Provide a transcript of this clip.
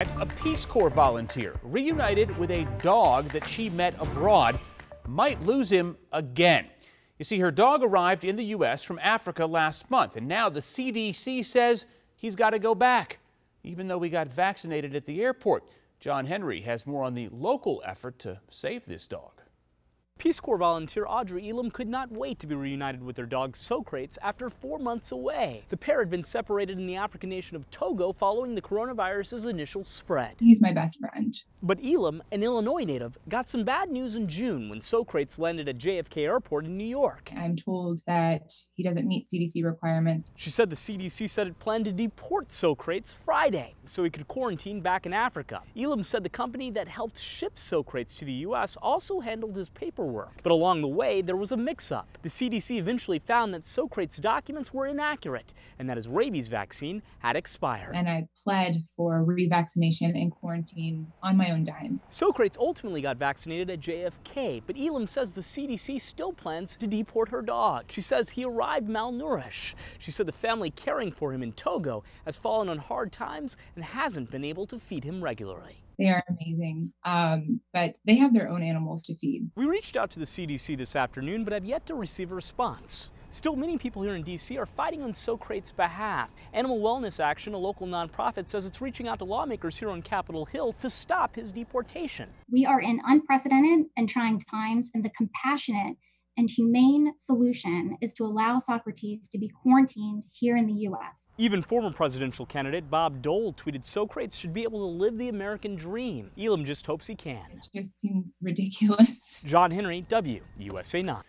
A Peace Corps volunteer reunited with a dog that she met abroad might lose him again. You see, her dog arrived in the U.S. from Africa last month, and now the CDC says he's got to go back, even though we got vaccinated at the airport. John Henry has more on the local effort to save this dog. Peace Corps volunteer Audra Elam could not wait to be reunited with her dog Socrates after four months away. The pair had been separated in the African nation of Togo following the coronavirus's initial spread. He's my best friend. But Elam, an Illinois native, got some bad news in June when Socrates landed at JFK Airport in New York. I'm told that he doesn't meet CDC requirements. She said the CDC said it planned to deport Socrates Friday so he could quarantine back in Africa. Elam said the company that helped ship Socrates to the U.S. also handled his paperwork paperwork. But along the way, there was a mix-up. The CDC eventually found that Socrates' documents were inaccurate and that his rabies vaccine had expired. And I pled for revaccination and quarantine on my own dime. Socrates ultimately got vaccinated at JFK, but Elam says the CDC still plans to deport her dog. She says he arrived malnourished. She said the family caring for him in Togo has fallen on hard times and hasn't been able to feed him regularly. They are amazing, um, but they have their own animals to feed. We reached out to the CDC this afternoon, but have yet to receive a response. Still, many people here in D.C. are fighting on Socrates' behalf. Animal Wellness Action, a local nonprofit, says it's reaching out to lawmakers here on Capitol Hill to stop his deportation. We are in unprecedented and trying times, and the compassionate and humane solution is to allow Socrates to be quarantined here in the U.S. Even former presidential candidate Bob Dole tweeted Socrates should be able to live the American dream. Elam just hopes he can. It just seems ridiculous. John Henry, WUSA 9.